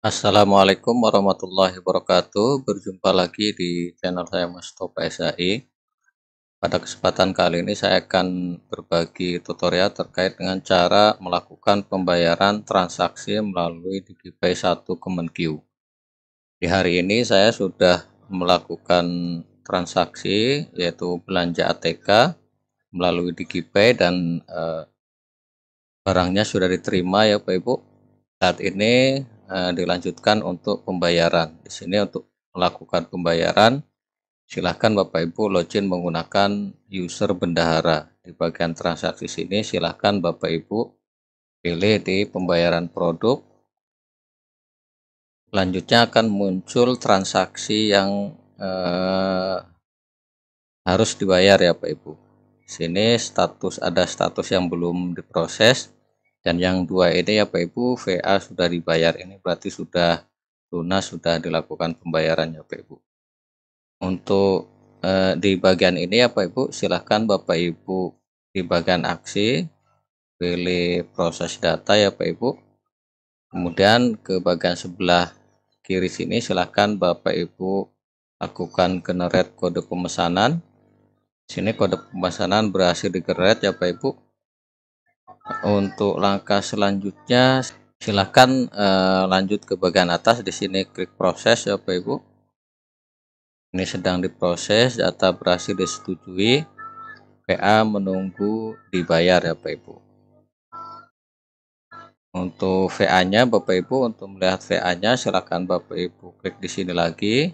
Assalamualaikum warahmatullahi wabarakatuh. Berjumpa lagi di channel saya Mas Topa SAI. Pada kesempatan kali ini saya akan berbagi tutorial terkait dengan cara melakukan pembayaran transaksi melalui DigiPay 1 Kemenq. Di hari ini saya sudah melakukan transaksi yaitu belanja ATK melalui DigiPay dan eh, barangnya sudah diterima ya Pak Ibu. Saat ini eh, dilanjutkan untuk pembayaran. Di sini untuk melakukan pembayaran silahkan Bapak Ibu login menggunakan user bendahara. Di bagian transaksi sini silahkan Bapak Ibu pilih di pembayaran produk. Selanjutnya akan muncul transaksi yang eh, harus dibayar ya Pak Ibu. Sini status ada status yang belum diproses dan yang dua ini ya Pak Ibu VA sudah dibayar ini berarti sudah lunas sudah dilakukan pembayaran ya Pak Ibu. Untuk eh, di bagian ini ya Pak Ibu silahkan Bapak Ibu di bagian aksi pilih proses data ya Pak Ibu. Kemudian ke bagian sebelah kiri sini silahkan Bapak Ibu lakukan generate kode pemesanan. Sini kode pemesanan berhasil digeret ya Pak Ibu untuk langkah selanjutnya silahkan eh, lanjut ke bagian atas. Di sini klik proses ya Bapak Ibu. Ini sedang diproses data berhasil disetujui. PA menunggu dibayar ya Bapak Ibu. Untuk VA nya Bapak Ibu untuk melihat VA nya silahkan Bapak Ibu klik di sini lagi.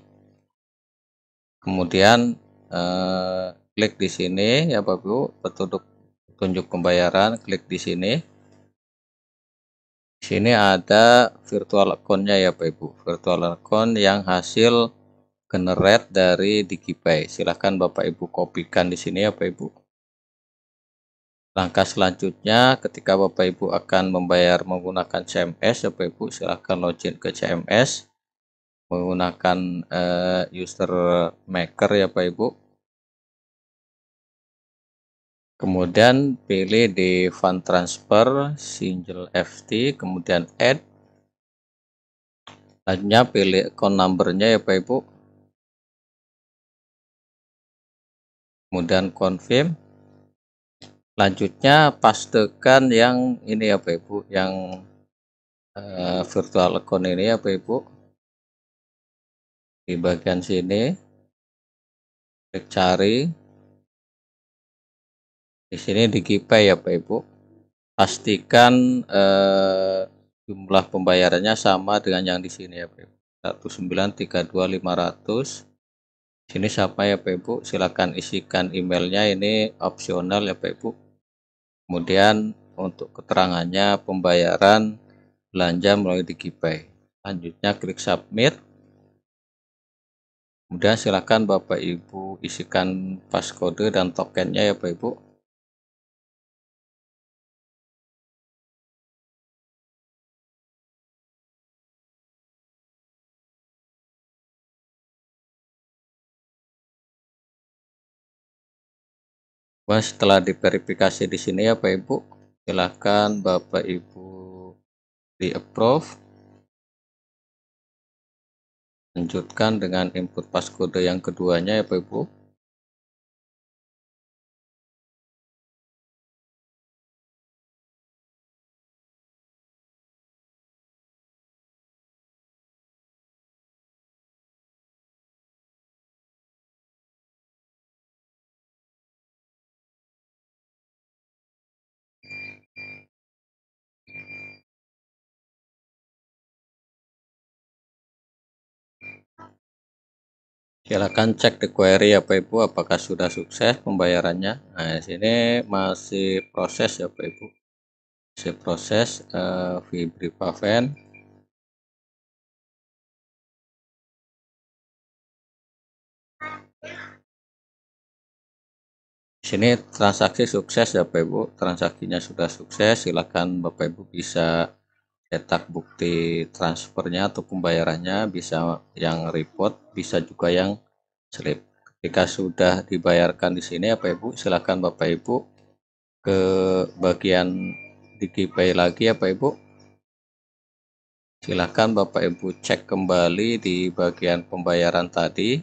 Kemudian eh, klik di sini ya Bapak Ibu petunjuk tunjuk pembayaran, klik di sini. Di sini ada virtual account-nya ya Pak Ibu. Virtual account yang hasil generate dari DigiPay. Silahkan Bapak Ibu kopikan di sini ya Pak Ibu. Langkah selanjutnya ketika Bapak Ibu akan membayar menggunakan CMS ya Bapak Ibu silahkan login ke CMS menggunakan uh, user maker ya Pak Ibu kemudian pilih di fund transfer single FT kemudian add. Selanjutnya pilih account numbernya ya Pak Ibu. Kemudian confirm. Selanjutnya pastekan yang ini ya Pak Ibu yang uh, virtual account ini ya Pak Ibu. Di bagian sini klik cari di sini di KIPAY ya Pak Ibu. Pastikan eh, jumlah pembayarannya sama dengan yang di sini ya Pak Ibu. 1932500. Sini siapa ya Pak Ibu? Silakan isikan emailnya ini opsional ya Pak Ibu. Kemudian untuk keterangannya pembayaran belanja melalui DigiPay. Selanjutnya klik submit. Kemudian silakan Bapak Ibu isikan passcode dan tokennya ya Pak Ibu. Wah, setelah diverifikasi di sini ya Pak Ibu, silakan Bapak Ibu di approve. Lanjutkan dengan input passcode yang keduanya ya Pak Ibu. Silakan cek di query ya Pak Ibu apakah sudah sukses pembayarannya. Nah, sini masih proses ya Pak Ibu. Masih proses uh, Vibripaven. sini transaksi sukses ya Bapak Ibu transaksinya sudah sukses silahkan Bapak Ibu bisa cetak bukti transfernya atau pembayarannya bisa yang report bisa juga yang slip ketika sudah dibayarkan di sini Bapak Ibu silahkan Bapak Ibu ke bagian DigiPay lagi ya Bapak Ibu Silakan Bapak Ibu cek kembali di bagian pembayaran tadi.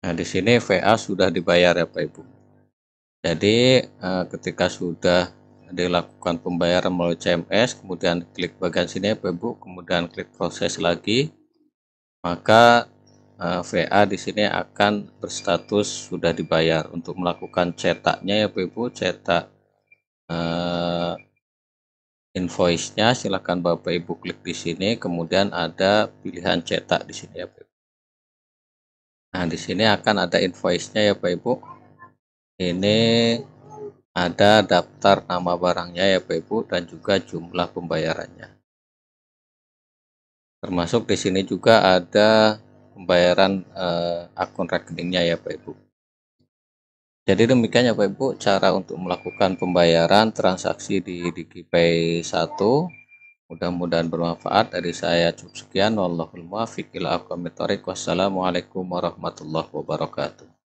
Nah, di sini VA sudah dibayar ya Pak Ibu. Jadi eh, ketika sudah dilakukan pembayaran melalui CMS, kemudian klik bagian sini ya Pak Ibu, kemudian klik proses lagi, maka eh, VA di sini akan berstatus sudah dibayar untuk melakukan cetaknya ya Bapak Ibu cetak uh, invoice-nya silakan Bapak Ibu klik di sini kemudian ada pilihan cetak di sini ya Ibu. Nah, di sini akan ada invoice-nya ya Bapak Ibu. Ini ada daftar nama barangnya ya Bapak Ibu dan juga jumlah pembayarannya. Termasuk di sini juga ada pembayaran uh, akun rekeningnya ya Pak Ibu. Jadi demikian ya Pak Ibu cara untuk melakukan pembayaran transaksi di DigiPay 1. Mudah-mudahan bermanfaat dari saya cukup sekian. Wallahul muwaffiq ila aqwamit Wassalamualaikum warahmatullahi wabarakatuh.